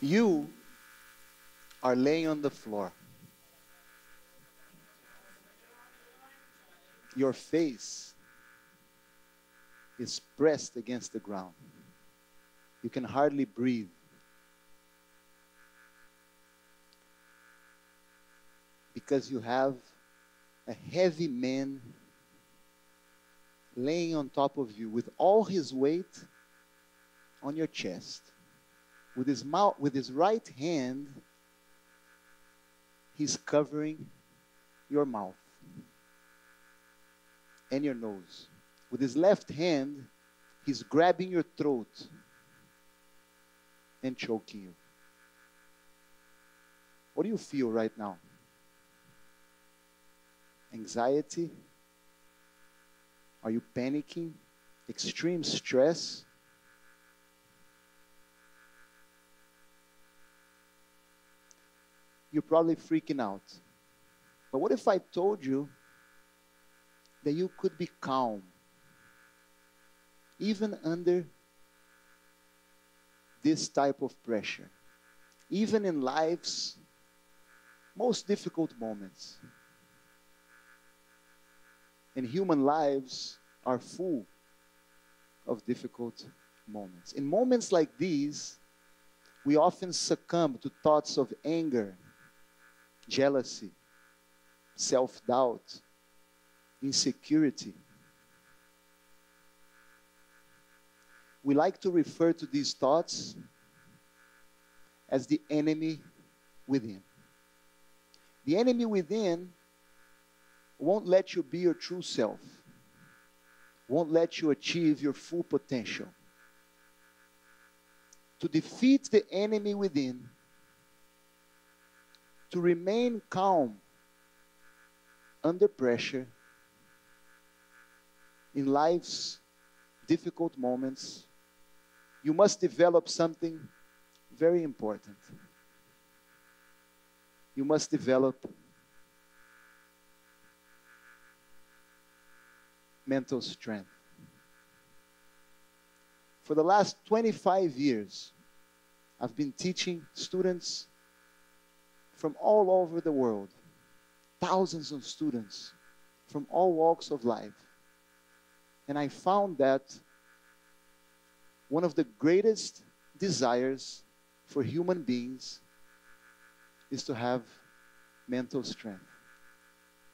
You are laying on the floor. Your face is pressed against the ground. You can hardly breathe. Because you have a heavy man laying on top of you with all his weight on your chest. With his mouth with his right hand he's covering your mouth and your nose. With his left hand he's grabbing your throat and choking you. What do you feel right now? Anxiety? Are you panicking? Extreme stress? You're probably freaking out. But what if I told you that you could be calm even under this type of pressure, even in life's most difficult moments? And human lives are full of difficult moments. In moments like these, we often succumb to thoughts of anger, jealousy, self doubt, insecurity. We like to refer to these thoughts as the enemy within. The enemy within won't let you be your true self, won't let you achieve your full potential. To defeat the enemy within, to remain calm under pressure in life's difficult moments, you must develop something very important. You must develop mental strength. For the last 25 years, I've been teaching students from all over the world, thousands of students from all walks of life. And I found that one of the greatest desires for human beings is to have mental strength.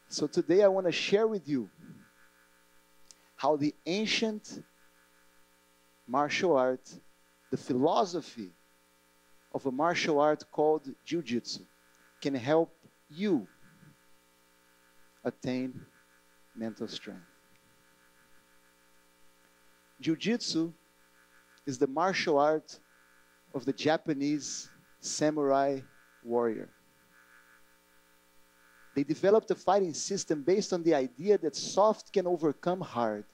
So today I want to share with you how the ancient martial art, the philosophy of a martial art called Jiu Jitsu, can help you attain mental strength. Jiu Jitsu is the martial art of the Japanese samurai warrior. They developed a fighting system based on the idea that soft can overcome hard.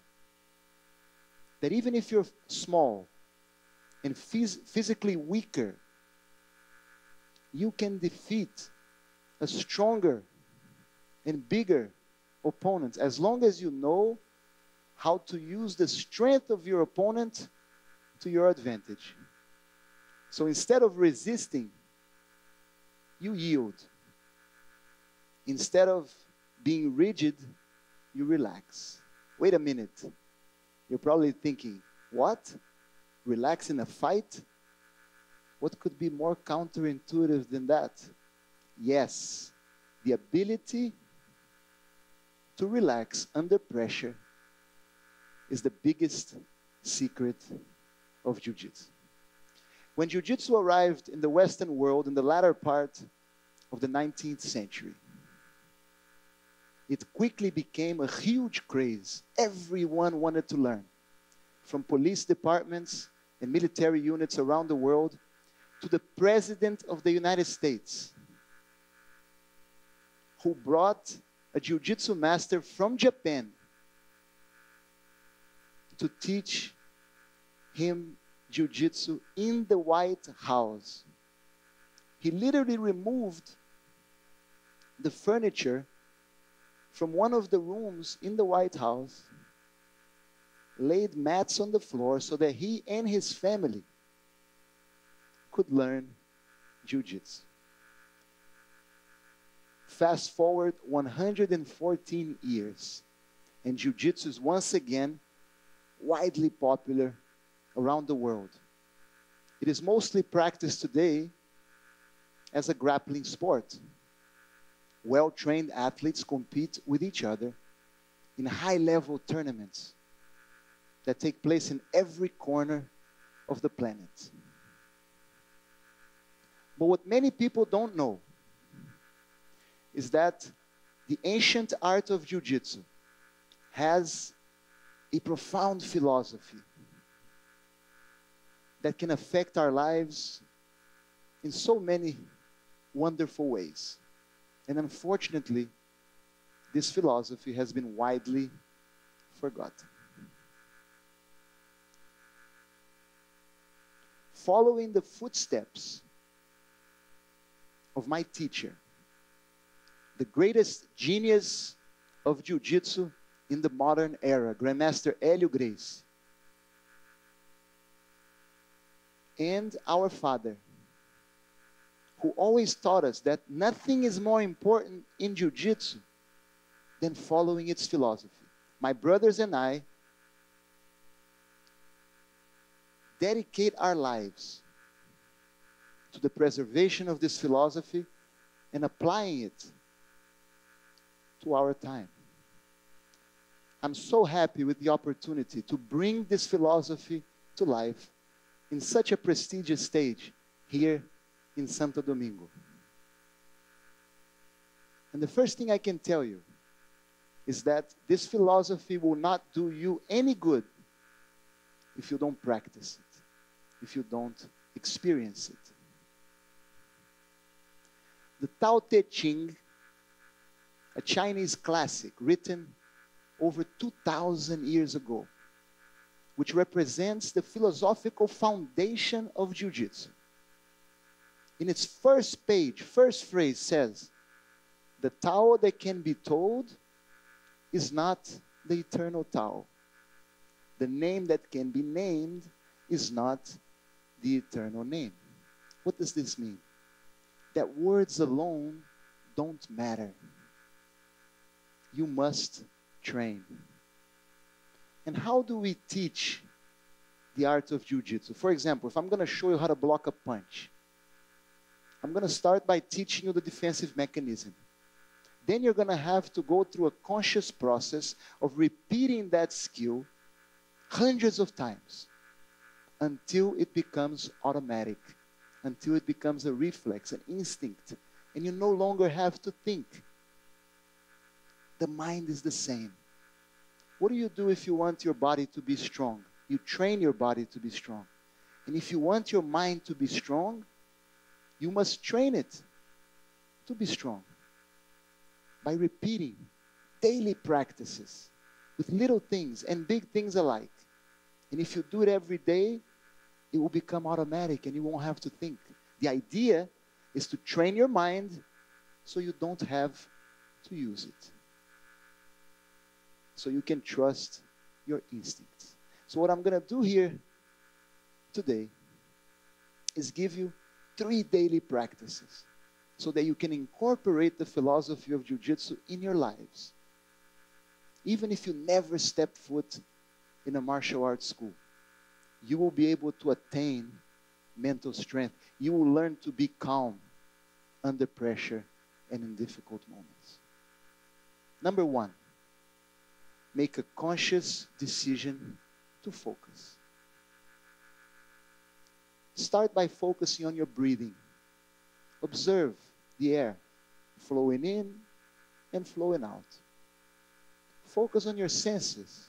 That even if you're small and phys- physically weaker, you can defeat a stronger and bigger opponent as long as you know how to use the strength of your opponent to your advantage. So instead of resisting, you yield. Instead of being rigid, you relax. Wait a minute. You're probably thinking, what? Relax in a fight? What could be more counterintuitive than that? Yes, the ability to relax under pressure is the biggest secret of Jiu Jitsu. When Jiu Jitsu arrived in the Western world in the latter part of the 19th century, it quickly became a huge craze. Everyone wanted to learn, from police departments and military units around the world to the President of the United States, who brought a jiu jitsu master from Japan to teach him jiu jitsu in the White House. He literally removed the furniture from one of the rooms in the White House, laid mats on the floor so that he and his family could learn Jiu Jitsu. Fast forward 114 years, and Jiu Jitsu is once again widely popular around the world. It is mostly practiced today as a grappling sport. Well trained athletes compete with each other in high level tournaments that take place in every corner of the planet. But what many people don't know is that the ancient art of Jiu Jitsu has a profound philosophy that can affect our lives in so many wonderful ways. And unfortunately, this philosophy has been widely forgotten. Following the footsteps of my teacher, the greatest genius of Jiu Jitsu in the modern era, Grandmaster Helio Gracie. And our Father, who always taught us that nothing is more important in Jiu Jitsu than following its philosophy. My brothers and I dedicate our lives to the preservation of this philosophy and applying it to our time. I'm so happy with the opportunity to bring this philosophy to life in such a prestigious stage here in Santo Domingo. And the first thing I can tell you is that this philosophy will not do you any good if you don't practice it, if you don't experience it. The Tao Te Ching, a Chinese classic written over 2,000 years ago, which represents the philosophical foundation of Jiu Jitsu. In its first page, first phrase says, The Tao that can be told is not the eternal Tao. The name that can be named is not the eternal name. What does this mean? That words alone don't matter. You must train. And how do we teach the art of jiu-jitsu? For example, if I'm going to show you how to block a punch, I'm going to start by teaching you the defensive mechanism. Then you're going to have to go through a conscious process of repeating that skill hundreds of times until it becomes automatic, until it becomes a reflex, an instinct, and you no longer have to think. The mind is the same. What do you do if you want your body to be strong? You train your body to be strong. And if you want your mind to be strong, you must train it to be strong by repeating daily practices with little things and big things alike. And if you do it every day, it will become automatic and you won't have to think. The idea is to train your mind so you don't have to use it so you can trust your instincts. So, what I'm going to do here today is give you three daily practices so that you can incorporate the philosophy of Jiu Jitsu in your lives. Even if you never step foot in a martial arts school, you will be able to attain mental strength. You will learn to be calm under pressure and in difficult moments. Number one, make a conscious decision to focus. Start by focusing on your breathing. Observe the air flowing in and flowing out. Focus on your senses.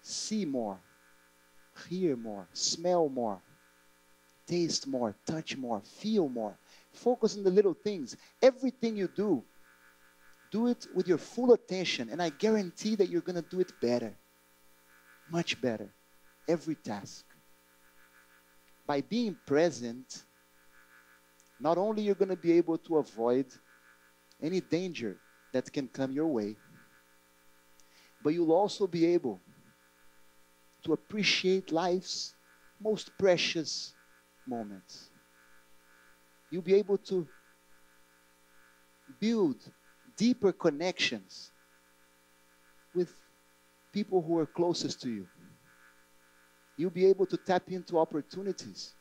See more, hear more, smell more, taste more, touch more, feel more. Focus on the little things. Everything you do do it with your full attention, and I guarantee that you're going to do it better. Much better. Every task. By being present, not only you're going to be able to avoid any danger that can come your way, but you'll also be able to appreciate life's most precious moments. You'll be able to build deeper connections with people who are closest to you. You'll be able to tap into opportunities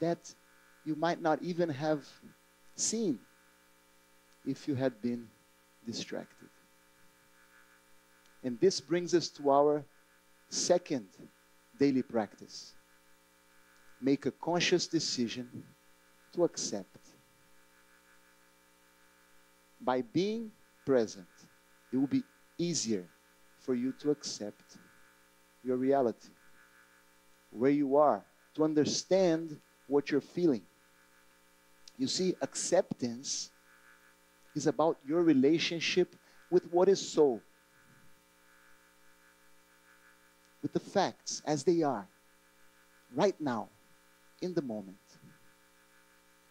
that you might not even have seen if you had been distracted. And this brings us to our second daily practice. Make a conscious decision to accept. By being present, it will be easier for you to accept your reality, where you are, to understand what you're feeling. You see, acceptance is about your relationship with what is so, with the facts as they are, right now, in the moment.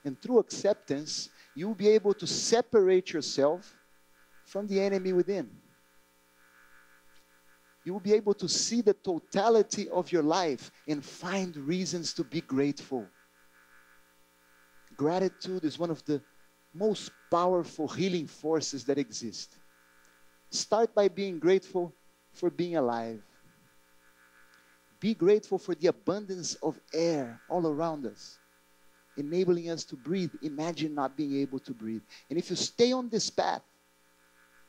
And through acceptance, you'll be able to separate yourself from the enemy within. You will be able to see the totality of your life and find reasons to be grateful. Gratitude is one of the most powerful healing forces that exist. Start by being grateful for being alive. Be grateful for the abundance of air all around us, enabling us to breathe. Imagine not being able to breathe. And if you stay on this path,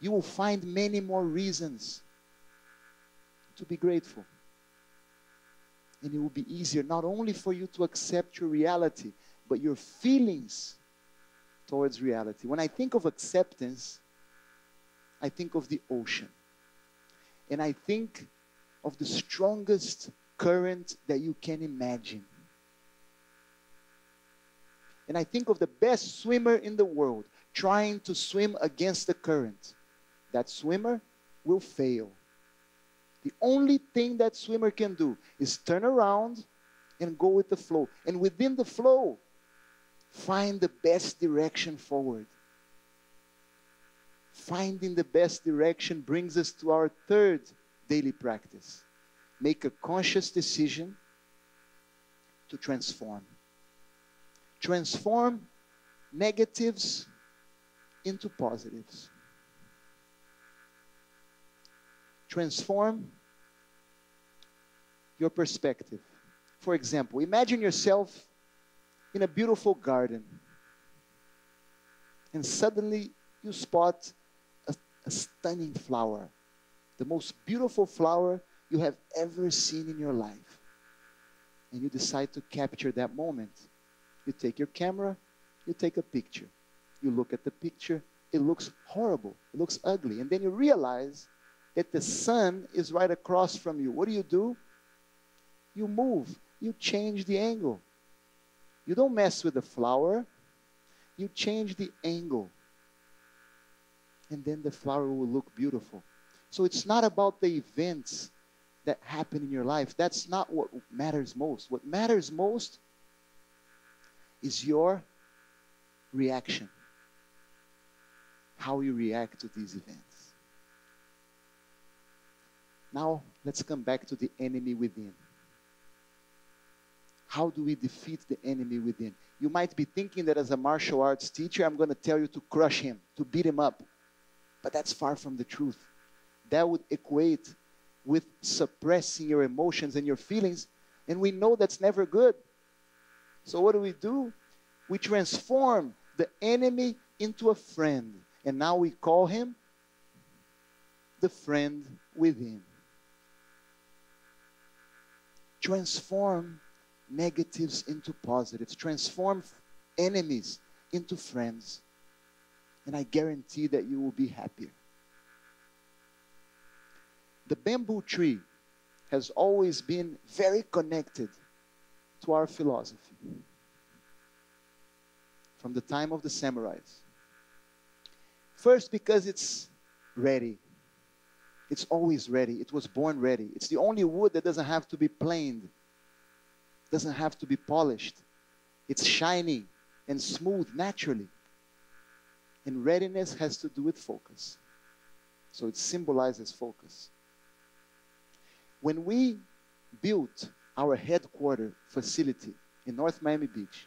you will find many more reasons to be grateful. And it will be easier not only for you to accept your reality, but your feelings towards reality. When I think of acceptance, I think of the ocean. And I think of the strongest current that you can imagine. And I think of the best swimmer in the world trying to swim against the current. That swimmer will fail. The only thing that swimmer can do is turn around and go with the flow. And within the flow, Find the best direction forward. Finding the best direction brings us to our third daily practice. Make a conscious decision to transform. Transform negatives into positives. Transform your perspective. For example, imagine yourself in a beautiful garden. And suddenly you spot a, a, stunning flower, the most beautiful flower you have ever seen in your life. And you decide to capture that moment. You take your camera, you take a picture. You look at the picture, it looks horrible, it looks ugly. And then you realize that the sun is right across from you. What do you do? You move, you change the angle you don't mess with the flower, you change the angle. And then the flower will look beautiful. So it's not about the events that happen in your life. That's not what matters most. What matters most is your reaction. How you react to these events. Now, let's come back to the enemy within. How do we defeat the enemy within? You might be thinking that as a martial arts teacher, I'm going to tell you to crush him, to beat him up. But that's far from the truth. That would equate with suppressing your emotions and your feelings, and we know that's never good. So, what do we do? We transform the enemy into a friend, and now we call him the friend within. Transform negatives into positives, transform enemies into friends. And I guarantee that you will be happier. The bamboo tree has always been very connected to our philosophy from the time of the samurais. First, because it's ready. It's always ready. It was born ready. It's the only wood that doesn't have to be planed doesn't have to be polished. It's shiny and smooth naturally. And readiness has to do with focus. So it symbolizes focus. When we built our headquarter facility in North Miami Beach,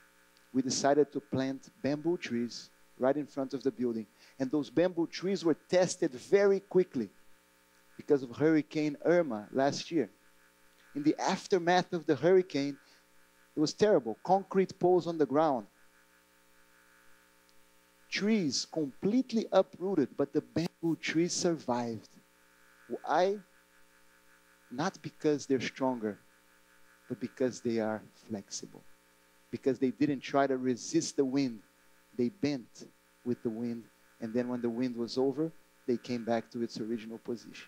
we decided to plant bamboo trees right in front of the building. And those bamboo trees were tested very quickly because of Hurricane Irma last year. In the aftermath of the hurricane, it was terrible. Concrete poles on the ground, trees completely uprooted, but the bamboo trees survived. Why? Not because they're stronger, but because they are flexible. Because they didn't try to resist the wind, they bent with the wind, and then when the wind was over, they came back to its original position.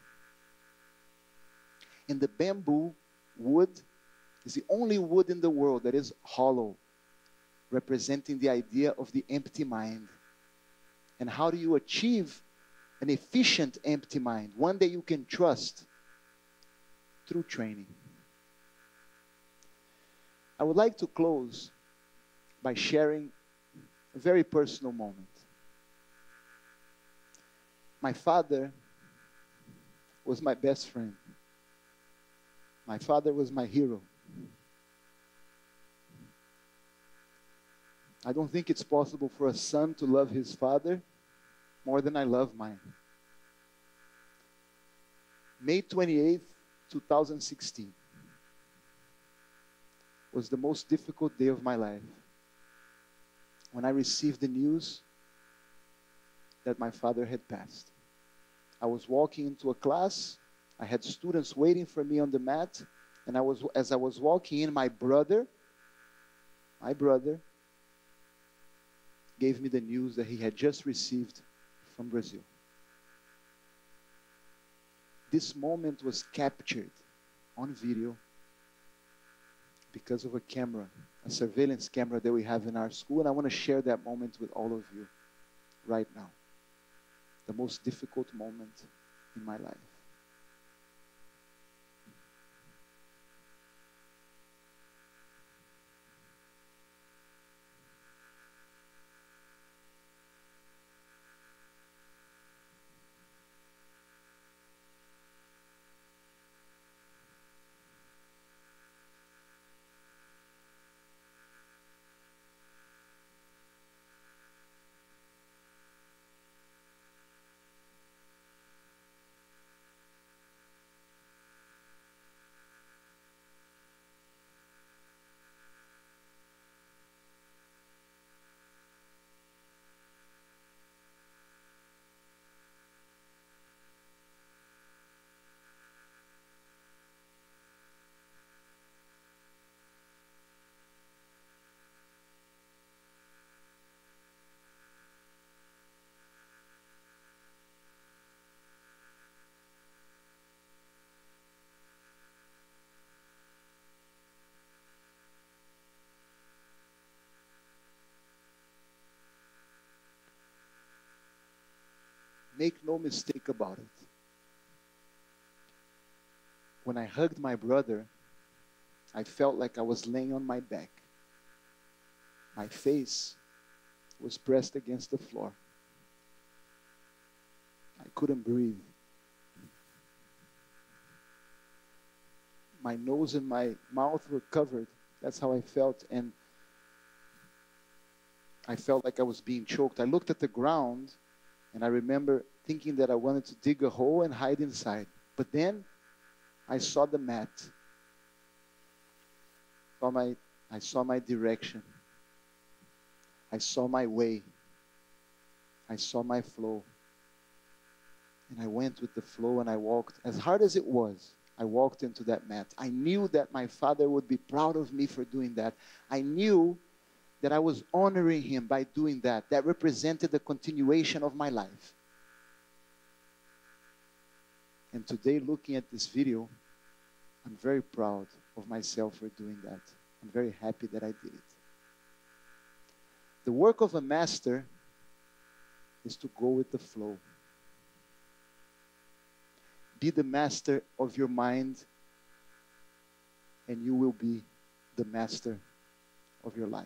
And the bamboo wood is the only wood in the world that is hollow, representing the idea of the empty mind. And how do you achieve an efficient empty mind? One that you can trust through training. I would like to close by sharing a very personal moment. My father was my best friend. My father was my hero. I don't think it's possible for a son to love his father more than I love mine. May 28th, 2016 was the most difficult day of my life. When I received the news that my father had passed. I was walking into a class. I had students waiting for me on the mat. And I was, as I was walking in, my brother, my brother, gave me the news that he had just received from Brazil. This moment was captured on video because of a camera, a surveillance camera that we have in our school. And I want to share that moment with all of you right now. The most difficult moment in my life. Make no mistake about it. When I hugged my brother, I felt like I was laying on my back. My face was pressed against the floor. I couldn't breathe. My nose and my mouth were covered. That's how I felt. And I felt like I was being choked. I looked at the ground and I remember thinking that I wanted to dig a hole and hide inside. But then I saw the mat. Saw my, I saw my direction. I saw my way. I saw my flow. And I went with the flow and I walked as hard as it was. I walked into that mat. I knew that my father would be proud of me for doing that. I knew that I was honoring him by doing that. That represented the continuation of my life. And today, looking at this video, I'm very proud of myself for doing that. I'm very happy that I did it. The work of a master is to go with the flow. Be the master of your mind, and you will be the master of your life.